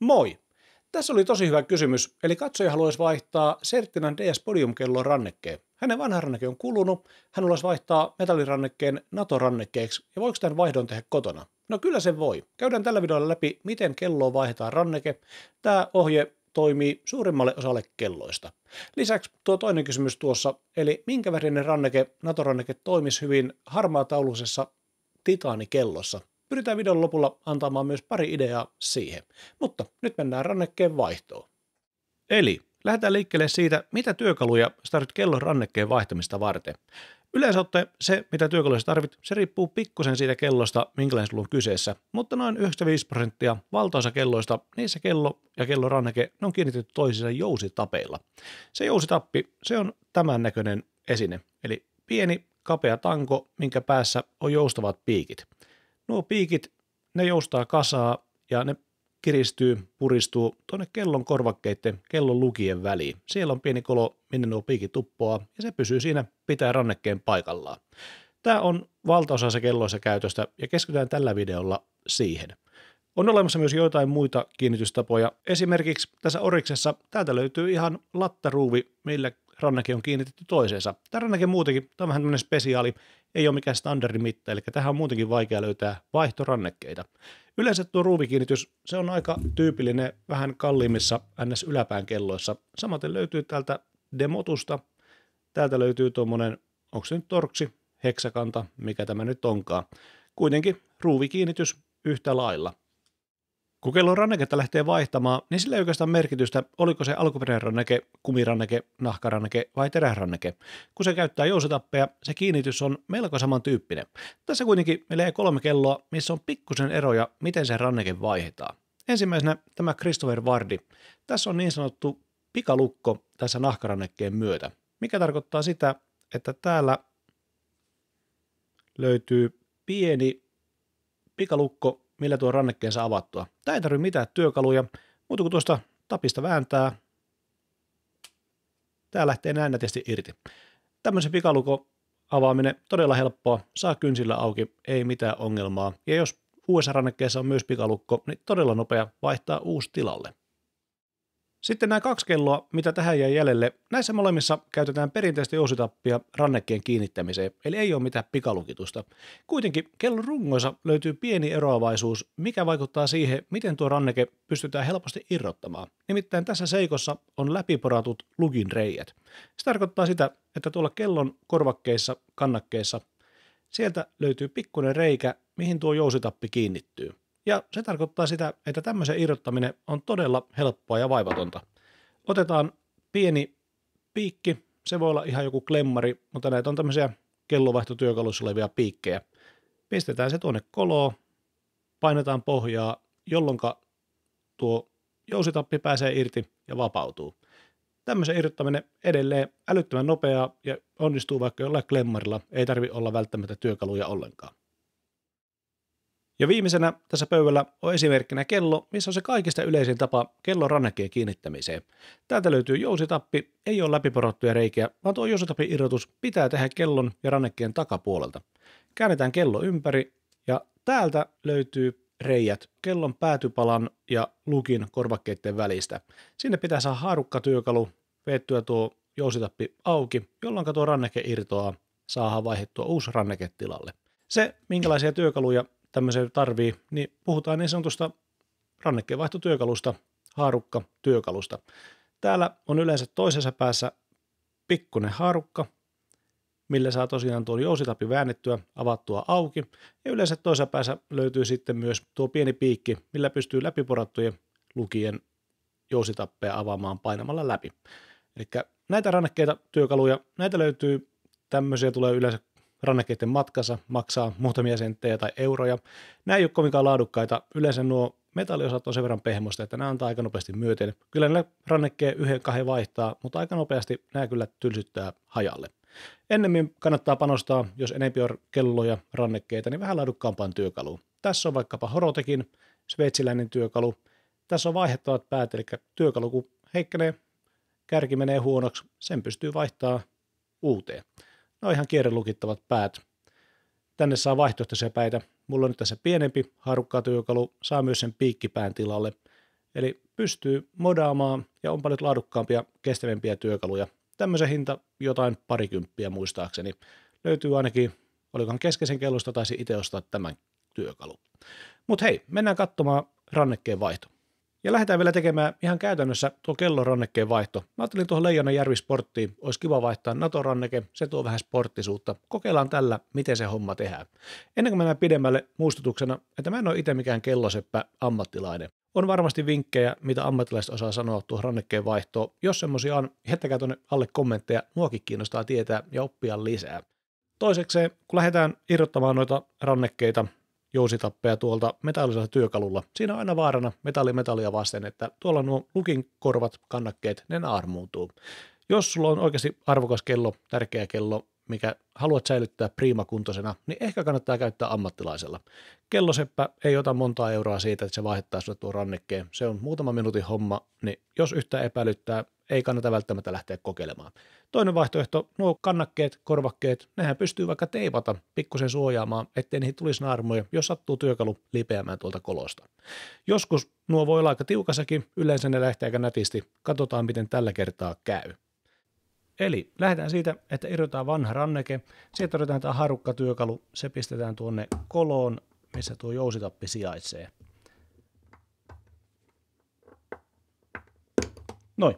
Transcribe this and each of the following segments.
Moi! Tässä oli tosi hyvä kysymys, eli katsoja haluaisi vaihtaa Sertinan DS Podium-kellon rannekkeen. Hänen vanha ranneke on kulunut, hän haluaisi vaihtaa metallirannekkeen NATO-rannekkeeksi, ja voiko tämän vaihdon tehdä kotona? No kyllä se voi. Käydään tällä videolla läpi, miten kelloon vaihdetaan ranneke. Tämä ohje toimii suurimmalle osalle kelloista. Lisäksi tuo toinen kysymys tuossa, eli minkä värinen ranneke, NATO-ranneke toimisi hyvin harmaatauluisessa titaanikellossa. Pyritään videon lopulla antamaan myös pari ideaa siihen. Mutta nyt mennään rannekkeen vaihtoon. Eli lähdetään liikkeelle siitä, mitä työkaluja tarvitset kellon rannekkeen vaihtamista varten. Yleensä ottaen se, mitä työkaluja tarvit, se riippuu pikkusen siitä kellosta, minkälainen sulla on kyseessä, mutta noin 95 prosenttia valtaosa kelloista, niissä kello ja kellon ranneke, ne on kiinnitetty toisiinsa jousitapeilla. Se jousitappi, se on tämän näköinen esine, eli pieni kapea tanko, minkä päässä on joustavat piikit. Nuo piikit, ne joustaa kasaa ja ne kiristyy, puristuu tuonne kellon korvakkeiden, kellon lukien väliin. Siellä on pieni kolo, minne nuo piikit uppoaa, ja se pysyy siinä, pitää rannekkeen paikallaan. Tämä on valtaosa se kelloissa käytöstä, ja keskitytään tällä videolla siihen. On olemassa myös joitain muita kiinnitystapoja. Esimerkiksi tässä Oriksessa täältä löytyy ihan lattaruuvi, millä ranneke on kiinnitetty toiseensa. Tämä ranneke muutenkin, tämä on vähän tämmöinen spesiaali, ei ole mikään standardimitta, eli tähän on muutenkin vaikea löytää vaihtorannekkeita. Yleensä tuo ruuvikiinnitys, se on aika tyypillinen vähän kalliimmissa ns. yläpään kelloissa. Samaten löytyy täältä Demotusta, täältä löytyy tuommoinen, onko se nyt torksi, heksakanta, mikä tämä nyt onkaan. Kuitenkin ruuvikiinnitys yhtä lailla. Kun kellon ranneketta lähtee vaihtamaan, niin sillä ei oikeastaan merkitystä, oliko se alkuperäinen ranneke, kumiranneke, nahkaranneke vai teräranneke. Kun se käyttää jousitappeja, se kiinnitys on melko samantyyppinen. Tässä kuitenkin meillä ei kolme kelloa, missä on pikkusen eroja, miten se ranneke vaihdetaan. Ensimmäisenä tämä Christopher Vardi. Tässä on niin sanottu pikalukko tässä nahkarannekkeen myötä, mikä tarkoittaa sitä, että täällä löytyy pieni pikalukko, millä tuo rannekkeen saa avattua. Tämä ei tarvitse mitään työkaluja, mutta kun tuosta tapista vääntää, tämä lähtee näin nätisti irti. Tämmöisen pikalukon avaaminen todella helppoa, saa kynsillä auki, ei mitään ongelmaa. Ja jos uudessa rannekkeessa on myös pikalukko, niin todella nopea vaihtaa uusi tilalle. Sitten nämä kaksi kelloa, mitä tähän jäi jäljelle, näissä molemmissa käytetään perinteistä jousitappia rannekkeen kiinnittämiseen, eli ei ole mitään pikalukitusta. Kuitenkin kellon rungoissa löytyy pieni eroavaisuus, mikä vaikuttaa siihen, miten tuo ranneke pystytään helposti irrottamaan. Nimittäin tässä seikossa on läpiporatut lugin reijät. Se tarkoittaa sitä, että tuolla kellon korvakkeissa, kannakkeissa, sieltä löytyy pikkuinen reikä, mihin tuo jousitappi kiinnittyy. Ja se tarkoittaa sitä, että tämmöisen irrottaminen on todella helppoa ja vaivatonta. Otetaan pieni piikki, se voi olla ihan joku klemmari, mutta näitä on tämmöisiä kellovaihtotyökalussa olevia piikkejä. Pistetään se tuonne koloon, painetaan pohjaa, jolloin tuo jousitappi pääsee irti ja vapautuu. Tämmöisen irrottaminen edelleen älyttömän nopeaa ja onnistuu vaikka jollain klemmarilla, ei tarvi olla välttämättä työkaluja ollenkaan. Ja viimeisenä tässä pöydällä on esimerkkinä kello, missä on se kaikista yleisin tapa kellon rannekkeen kiinnittämiseen. Täältä löytyy jousitappi, ei ole läpiporottuja reikiä, vaan tuo jousitapin irrotus pitää tehdä kellon ja rannekkeen takapuolelta. Käännetään kello ympäri ja täältä löytyy reijät kellon päätypalan ja lukin korvakkeiden välistä. Sinne pitää saada haarukkatyökalu, veettyä tuo jousitappi auki, jolloin tuo ranneke irtoaa, saadaan vaihdettua uusi ranneke tilalle. Se, minkälaisia työkaluja tämmöisen tarvii, niin puhutaan niin sanotusta rannekkeenvaihtotyökalusta, haarukka työkalusta. Täällä on yleensä toisessa päässä pikkunen haarukka, millä saa tosiaan tuon jousitappi väännettyä, avattua auki. Ja yleensä toisessa päässä löytyy sitten myös tuo pieni piikki, millä pystyy läpiporattujen lukien jousitappeja avaamaan painamalla läpi. Eli näitä rannekkeita, työkaluja, näitä löytyy, tämmöisiä tulee yleensä rannekkeiden matkassa, maksaa muutamia senttejä tai euroja. Nämä ei ole kovinkaan laadukkaita. Yleensä nuo metalliosat on sen verran pehmoista, että nämä antaa aika nopeasti myöten. Kyllä ne rannekkeen yhden kahden vaihtaa, mutta aika nopeasti nämä kyllä tylsyttää hajalle. Ennemmin kannattaa panostaa, jos enempi on kelloja, rannekkeita, niin vähän laadukkaampaan työkaluun. Tässä on vaikkapa Horotekin sveitsiläinen työkalu. Tässä on vaihdettavat päät, eli työkalu kun heikkenee, kärki menee huonoksi, sen pystyy vaihtaa uuteen. Ne on ihan kierrelukittavat päät. Tänne saa vaihtoehtoisia päitä. Mulla on nyt tässä pienempi harukkaa työkalu, saa myös sen piikkipään tilalle. Eli pystyy modaamaan ja on paljon laadukkaampia, kestävämpiä työkaluja. Tämmöisen hinta jotain parikymppiä muistaakseni. Löytyy ainakin, olikohan keskeisen kellosta taisi itse ostaa tämän työkalu. Mutta hei, mennään katsomaan rannekkeen vaihto. Ja lähdetään vielä tekemään ihan käytännössä tuo kellon rannekkeen vaihto. Mä ajattelin tuohon Leijonan Järvi Sporttiin, olisi kiva vaihtaa NATO-ranneke, se tuo vähän sporttisuutta. Kokeillaan tällä, miten se homma tehdään. Ennen kuin mennään pidemmälle muistutuksena, että mä en ole itse mikään kelloseppä ammattilainen. On varmasti vinkkejä, mitä ammattilaiset osaa sanoa tuohon rannekkeen vaihtoon. Jos semmoisia on, jättäkää tuonne alle kommentteja, muakin kiinnostaa tietää ja oppia lisää. Toisekseen, kun lähdetään irrottamaan noita rannekkeita, jousitappeja tuolta metallisella työkalulla. Siinä on aina vaarana metalli metallia vasten, että tuolla nuo lukin korvat, kannakkeet, ne naarmuutuu. Jos sulla on oikeasti arvokas kello, tärkeä kello, mikä haluat säilyttää priimakuntoisena, niin ehkä kannattaa käyttää ammattilaisella. Kelloseppä ei ota montaa euroa siitä, että se vaihtaa sulle tuon rannekkeen. Se on muutama minuutin homma, niin jos yhtään epäilyttää, ei kannata välttämättä lähteä kokeilemaan. Toinen vaihtoehto, nuo kannakkeet, korvakkeet, nehän pystyy vaikka teipata pikkusen suojaamaan, ettei niihin tulisi naarmoja, jos sattuu työkalu lipeämään tuolta kolosta. Joskus nuo voi olla aika tiukassakin, yleensä ne lähtee aika nätisti. Katsotaan, miten tällä kertaa käy. Eli lähdetään siitä, että irrotetaan vanha ranneke, sieltä otetaan tämä harukkatyökalu, se pistetään tuonne koloon, missä tuo jousitappi sijaitsee. Noin.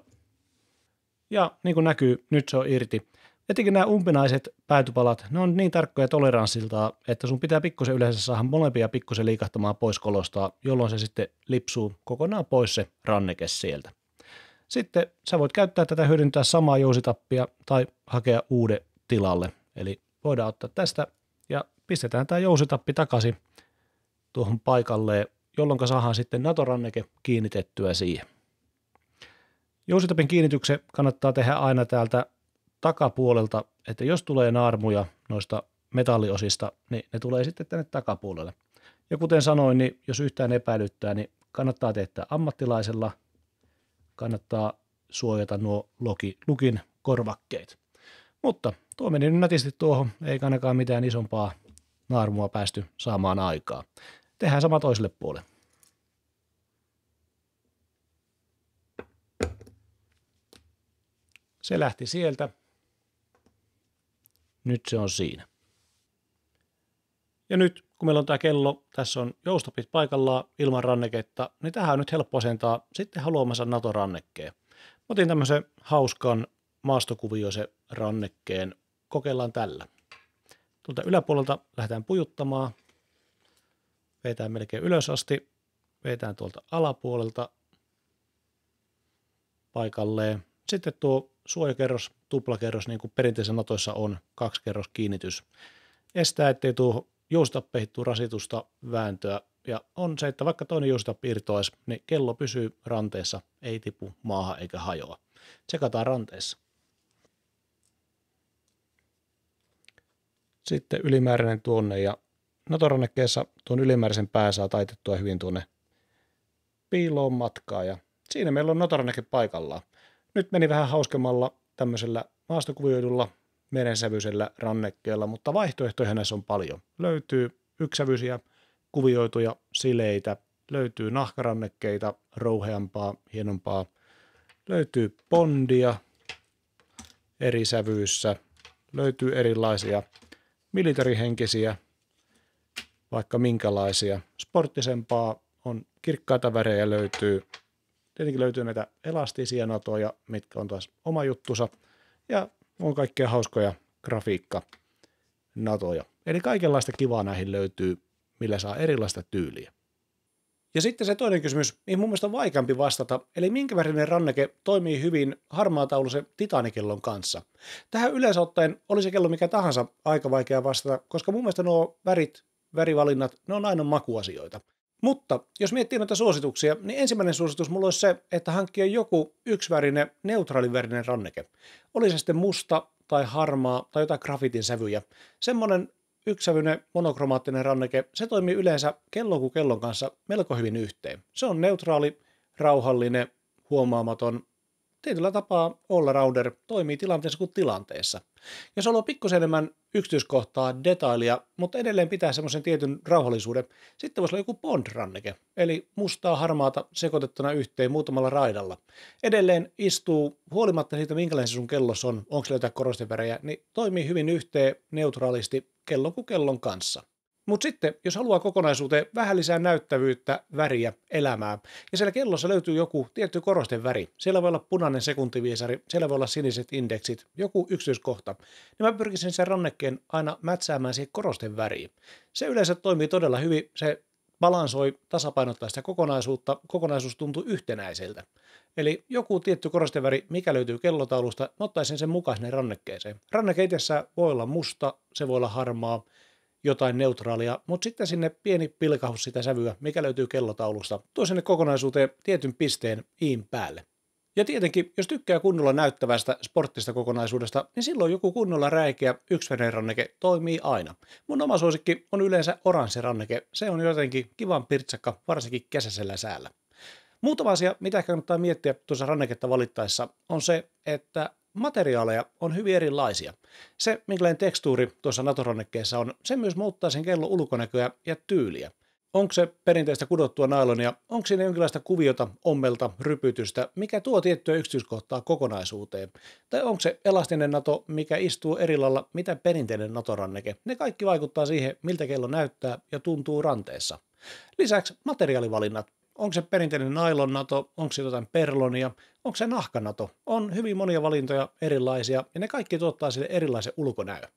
Ja niin kuin näkyy, nyt se on irti. Etenkin nämä umpinaiset päätypalat, ne on niin tarkkoja toleranssilta, että sun pitää pikkusen yleensä saada molempia pikkusen liikahtamaan pois kolosta, jolloin se sitten lipsuu kokonaan pois se ranneke sieltä. Sitten sä voit käyttää tätä hyödyntää samaa jousitappia tai hakea uuden tilalle. Eli voidaan ottaa tästä ja pistetään tämä jousitappi takaisin tuohon paikalleen, jolloin saadaan sitten NATO-ranneke kiinnitettyä siihen. Jousitapin kiinnityksen kannattaa tehdä aina täältä takapuolelta, että jos tulee naarmuja noista metalliosista, niin ne tulee sitten tänne takapuolelle. Ja kuten sanoin, niin jos yhtään epäilyttää, niin kannattaa tehdä ammattilaisella, kannattaa suojata nuo loki, lukin korvakkeet. Mutta tuo meni nyt nätisti tuohon, ei ainakaan mitään isompaa naarmua päästy saamaan aikaa. Tehdään sama toiselle puolelle. Se lähti sieltä. Nyt se on siinä. Ja nyt kun meillä on tämä kello, tässä on joustopit paikallaan ilman ranneketta, niin tähän on nyt helppo asentaa sitten haluamansa NATO-rannekkeen. Otin tämmöisen hauskan maastokuvioisen rannekkeen. Kokeillaan tällä. Tuolta yläpuolelta lähdetään pujuttamaan. Vetään melkein ylös asti. Vetään tuolta alapuolelta paikalleen. Sitten tuo suojakerros, tuplakerros, niin kuin perinteisen natoissa on, kaksi kerros kiinnitys. Estää, ettei tuo joustapeihin tuu rasitusta, vääntöä, ja on se, että vaikka toinen joustappi irtoaisi, niin kello pysyy ranteessa, ei tipu maahan eikä hajoa. Tsekataan ranteessa. Sitten ylimääräinen tuonne ja Natorannekkeessa tuon ylimääräisen pää saa taitettua hyvin tuonne piiloon matkaa ja siinä meillä on Notoranneke paikallaan. Nyt meni vähän hauskemmalla tämmöisellä maastokuvioidulla merensävyisellä rannekkeella, mutta vaihtoehtoja näissä on paljon. Löytyy yksisävyisiä, kuvioituja, sileitä, löytyy nahkarannekkeita, rouheampaa, hienompaa, löytyy bondia eri sävyissä, löytyy erilaisia militarihenkisiä, vaikka minkälaisia. Sporttisempaa on kirkkaita värejä löytyy Tietenkin löytyy näitä elastisia natoja, mitkä on taas oma juttusa. Ja on kaikkea hauskoja grafiikka natoja. Eli kaikenlaista kivaa näihin löytyy, millä saa erilaista tyyliä. Ja sitten se toinen kysymys, mihin mun mielestä on vaikeampi vastata, eli minkä värinen ranneke toimii hyvin harmaatauluisen titanikellon kanssa. Tähän yleensä ottaen oli se kello mikä tahansa aika vaikea vastata, koska mun mielestä nuo värit, värivalinnat, ne on aina makuasioita. Mutta jos miettii noita suosituksia, niin ensimmäinen suositus mulla olisi se, että hankkia joku yksivärinen, neutraalivärinen ranneke. Oli se sitten musta tai harmaa tai jotain grafitin sävyjä. Semmoinen yksisävyinen monokromaattinen ranneke, se toimii yleensä kello kuin kellon kanssa melko hyvin yhteen. Se on neutraali, rauhallinen, huomaamaton, tietyllä tapaa all-rounder toimii tilanteessa kuin tilanteessa. Jos haluaa pikkusen enemmän yksityiskohtaa, detailia, mutta edelleen pitää semmoisen tietyn rauhallisuuden, sitten voisi olla joku Bond-ranneke, eli mustaa harmaata sekoitettuna yhteen muutamalla raidalla. Edelleen istuu, huolimatta siitä minkälainen se sun kellos on, onko sillä jotain korostevärejä, niin toimii hyvin yhteen neutraalisti kellon kuin kellon kanssa. Mutta sitten, jos haluaa kokonaisuuteen vähän lisää näyttävyyttä, väriä, elämää, ja siellä kellossa löytyy joku tietty korosteväri, siellä voi olla punainen sekuntiviisari, siellä voi olla siniset indeksit, joku yksityiskohta, niin mä pyrkisin sen rannekkeen aina mätsäämään siihen korosten väriin. Se yleensä toimii todella hyvin, se balansoi, tasapainottaa sitä kokonaisuutta, kokonaisuus tuntuu yhtenäiseltä. Eli joku tietty korosteväri, mikä löytyy kellotaulusta, ottaisin sen mukaan sinne rannekkeeseen. Ranneke voi olla musta, se voi olla harmaa, jotain neutraalia, mutta sitten sinne pieni pilkahus sitä sävyä, mikä löytyy kellotaulusta, tuo sinne kokonaisuuteen tietyn pisteen iin päälle. Ja tietenkin, jos tykkää kunnolla näyttävästä sporttista kokonaisuudesta, niin silloin joku kunnolla räikeä ranneke toimii aina. Mun oma suosikki on yleensä ranneke. Se on jotenkin kivan pirtsakka, varsinkin kesäisellä säällä. Muutama asia, mitä kannattaa miettiä tuossa ranneketta valittaessa, on se, että materiaaleja on hyvin erilaisia. Se, minkälainen tekstuuri tuossa Natorannekkeessa on, se myös muuttaa sen kellon ulkonäköä ja tyyliä. Onko se perinteistä kudottua nailonia, onko siinä jonkinlaista kuviota, ommelta, rypytystä, mikä tuo tiettyä yksityiskohtaa kokonaisuuteen? Tai onko se elastinen nato, mikä istuu eri lailla, mitä perinteinen natoranneke? Ne kaikki vaikuttaa siihen, miltä kello näyttää ja tuntuu ranteessa. Lisäksi materiaalivalinnat onko se perinteinen nailonnato, onko se jotain perlonia, onko se nahkanato. On hyvin monia valintoja erilaisia ja ne kaikki tuottaa sille erilaisen ulkonäön.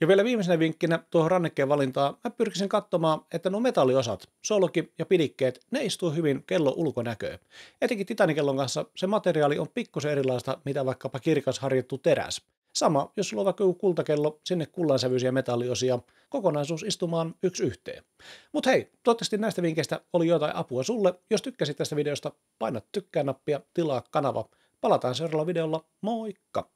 Ja vielä viimeisenä vinkkinä tuohon rannekkeen valintaan mä pyrkisin katsomaan, että nuo metalliosat, solki ja pidikkeet, ne istuu hyvin kellon ulkonäköön. Etenkin titanikellon kanssa se materiaali on pikkusen erilaista, mitä vaikkapa kirkas harjattu teräs. Sama, jos sulla on vaikka joku kultakello, sinne kullansävyisiä metalliosia, kokonaisuus istumaan yksi yhteen. Mutta hei, toivottavasti näistä vinkkeistä oli jotain apua sulle. Jos tykkäsit tästä videosta, paina tykkää nappia, tilaa kanava. Palataan seuraavalla videolla. Moikka!